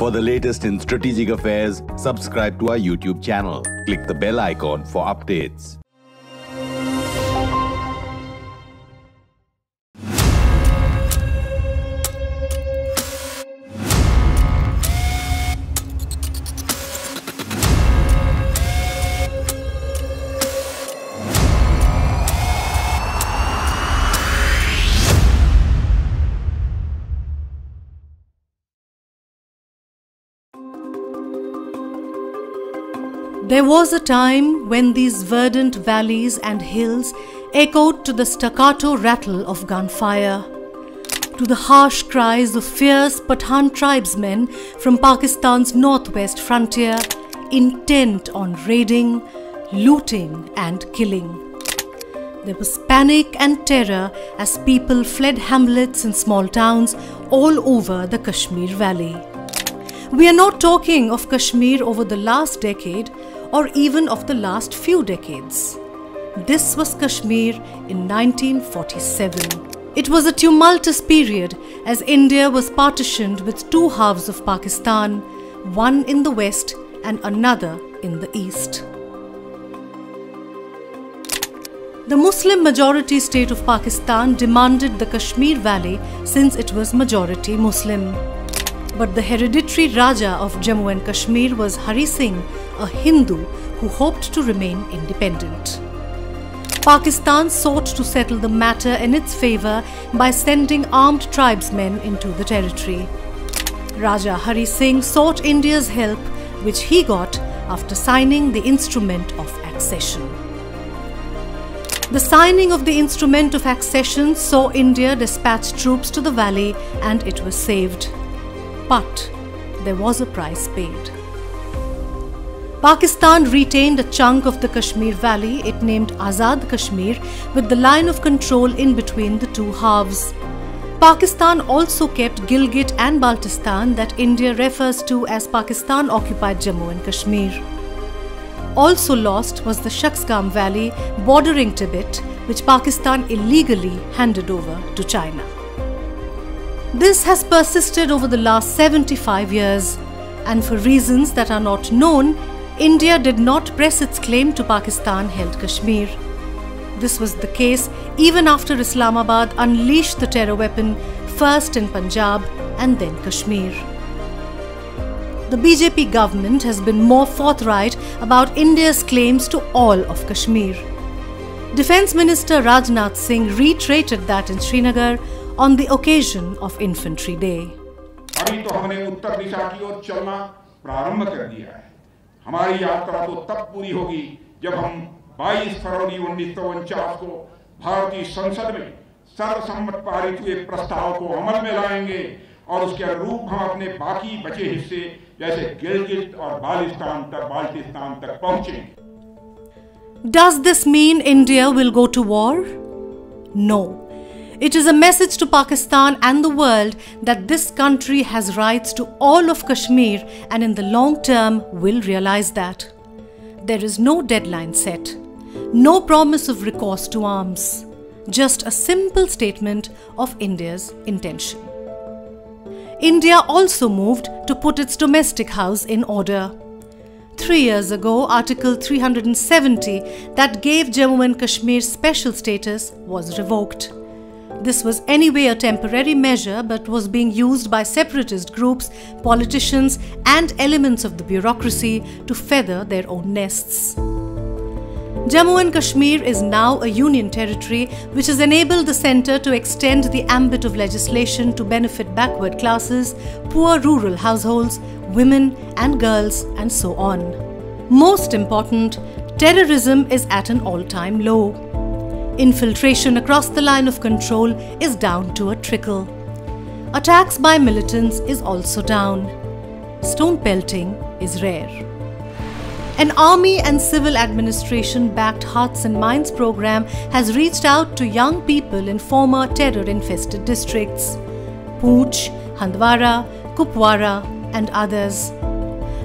For the latest in strategic affairs, subscribe to our YouTube channel. Click the bell icon for updates. There was a time when these verdant valleys and hills echoed to the staccato rattle of gunfire, to the harsh cries of fierce Pathan tribesmen from Pakistan's northwest frontier, intent on raiding, looting, and killing. There was panic and terror as people fled hamlets and small towns all over the Kashmir Valley. We are not talking of Kashmir over the last decade or even of the last few decades. This was Kashmir in 1947. It was a tumultuous period as India was partitioned with two halves of Pakistan, one in the west and another in the east. The Muslim majority state of Pakistan demanded the Kashmir Valley since it was majority Muslim. But the hereditary Raja of Jammu and Kashmir was Hari Singh, a Hindu who hoped to remain independent. Pakistan sought to settle the matter in its favor by sending armed tribesmen into the territory. Raja Hari Singh sought India's help, which he got after signing the Instrument of Accession. The signing of the Instrument of Accession saw India dispatch troops to the valley and it was saved. But there was a price paid. Pakistan retained a chunk of the Kashmir Valley it named Azad Kashmir with the line of control in between the two halves. Pakistan also kept Gilgit and Baltistan that India refers to as Pakistan occupied Jammu and Kashmir. Also lost was the Shaksgam Valley bordering Tibet, which Pakistan illegally handed over to China. This has persisted over the last 75 years, and for reasons that are not known, India did not press its claim to Pakistan held Kashmir. This was the case even after Islamabad unleashed the terror weapon first in Punjab and then Kashmir. The BJP government has been more forthright about India's claims to all of Kashmir. Defence Minister Rajnath Singh reiterated that in Srinagar on the occasion of Infantry Day. अभी तो हमने उत्तर दिशा की ओर चलना प्रारंभ कर दिया है हमारी यात्रा तो तब पूरी होगी जब हम 22 फरवरी उन्नीस को भारतीय संसद में सर्वसम्मत पारित हुए प्रस्ताव को अमल में लाएँगे और उसके अनुरूप हम अपने बाकी बचे हिस्से जैसे गिलगित और बालिस्तान तक बाल्टिस्तान तक पहुँचेंगे Does this mean India will go to war? No. It is a message to Pakistan and the world that this country has rights to all of Kashmir and in the long term will realize that. There is no deadline set, no promise of recourse to arms, just a simple statement of India's intention. India also moved to put its domestic house in order. Three years ago, Article 370 that gave Jammu and Kashmir special status was revoked. This was anyway a temporary measure but was being used by separatist groups, politicians, and elements of the bureaucracy to feather their own nests. Jammu and Kashmir is now a union territory which has enabled the centre to extend the ambit of legislation to benefit backward classes, poor rural households, women and girls, and so on. Most important, terrorism is at an all time low. Infiltration across the line of control is down to a trickle. Attacks by militants is also down. Stone pelting is rare. An army and civil administration backed Hearts and Minds program has reached out to young people in former terror infested districts Poonch, Handwara, Kupwara, and others.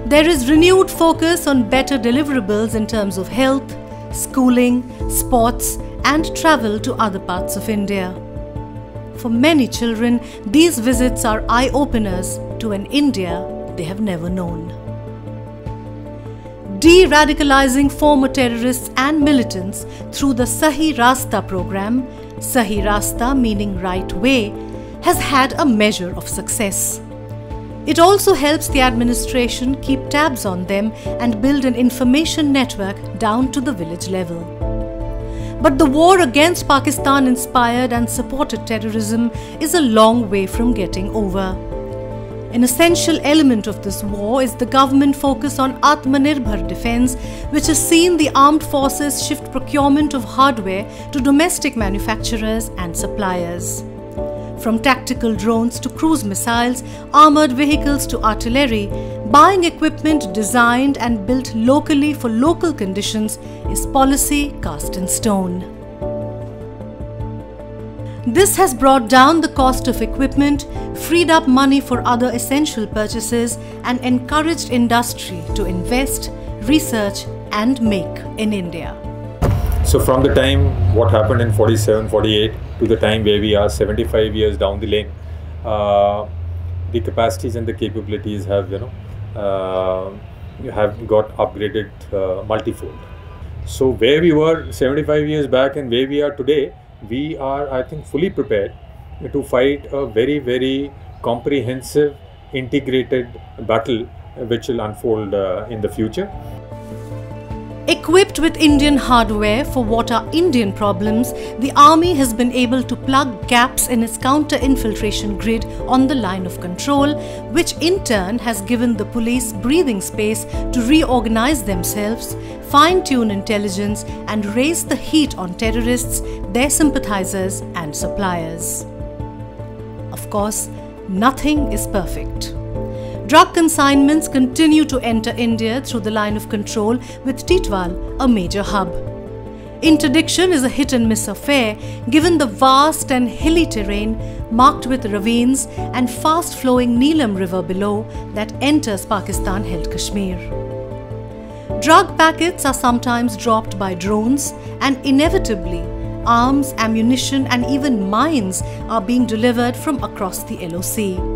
There is renewed focus on better deliverables in terms of health, schooling, sports, and travel to other parts of India. For many children, these visits are eye openers to an India they have never known. De radicalizing former terrorists and militants through the Sahi Rasta program, Sahi Rasta meaning right way, has had a measure of success. It also helps the administration keep tabs on them and build an information network down to the village level. But the war against Pakistan inspired and supported terrorism is a long way from getting over. An essential element of this war is the government focus on Atmanirbhar defense, which has seen the armed forces shift procurement of hardware to domestic manufacturers and suppliers. From tactical drones to cruise missiles, armored vehicles to artillery, buying equipment designed and built locally for local conditions is policy cast in stone. This has brought down the cost of equipment, freed up money for other essential purchases, and encouraged industry to invest, research, and make in India. So, from the time what happened in 47 48 to the time where we are 75 years down the lane uh, the capacities and the capabilities have you know uh, have got upgraded uh, multifold. So where we were 75 years back and where we are today we are i think fully prepared to fight a very very comprehensive integrated battle which will unfold uh, in the future Equipped with Indian hardware for what are Indian problems, the army has been able to plug gaps in its counter infiltration grid on the line of control, which in turn has given the police breathing space to reorganize themselves, fine tune intelligence, and raise the heat on terrorists, their sympathizers, and suppliers. Of course, nothing is perfect. Drug consignments continue to enter India through the line of control with Titwal, a major hub. Interdiction is a hit and miss affair given the vast and hilly terrain marked with ravines and fast flowing Neelam River below that enters Pakistan held Kashmir. Drug packets are sometimes dropped by drones, and inevitably, arms, ammunition, and even mines are being delivered from across the LOC.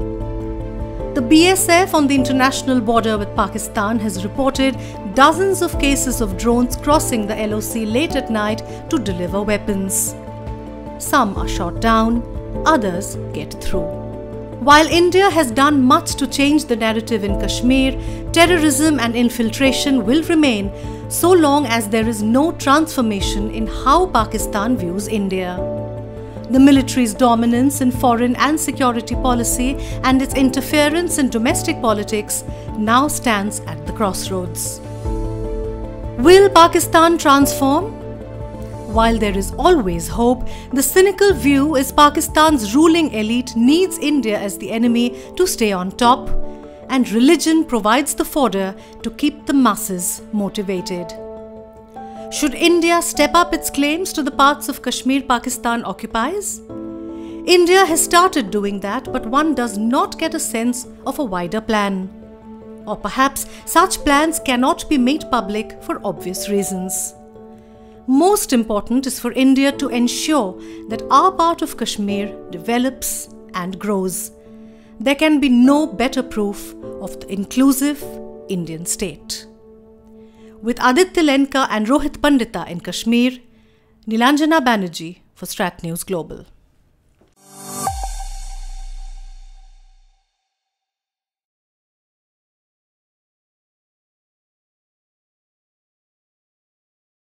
The BSF on the international border with Pakistan has reported dozens of cases of drones crossing the LOC late at night to deliver weapons. Some are shot down, others get through. While India has done much to change the narrative in Kashmir, terrorism and infiltration will remain so long as there is no transformation in how Pakistan views India the military's dominance in foreign and security policy and its interference in domestic politics now stands at the crossroads. Will Pakistan transform? While there is always hope, the cynical view is Pakistan's ruling elite needs India as the enemy to stay on top, and religion provides the fodder to keep the masses motivated. Should India step up its claims to the parts of Kashmir Pakistan occupies? India has started doing that, but one does not get a sense of a wider plan. Or perhaps such plans cannot be made public for obvious reasons. Most important is for India to ensure that our part of Kashmir develops and grows. There can be no better proof of the inclusive Indian state with Aditya Lenka and Rohit Pandita in Kashmir, Nilanjana Banerjee for Strat News Global.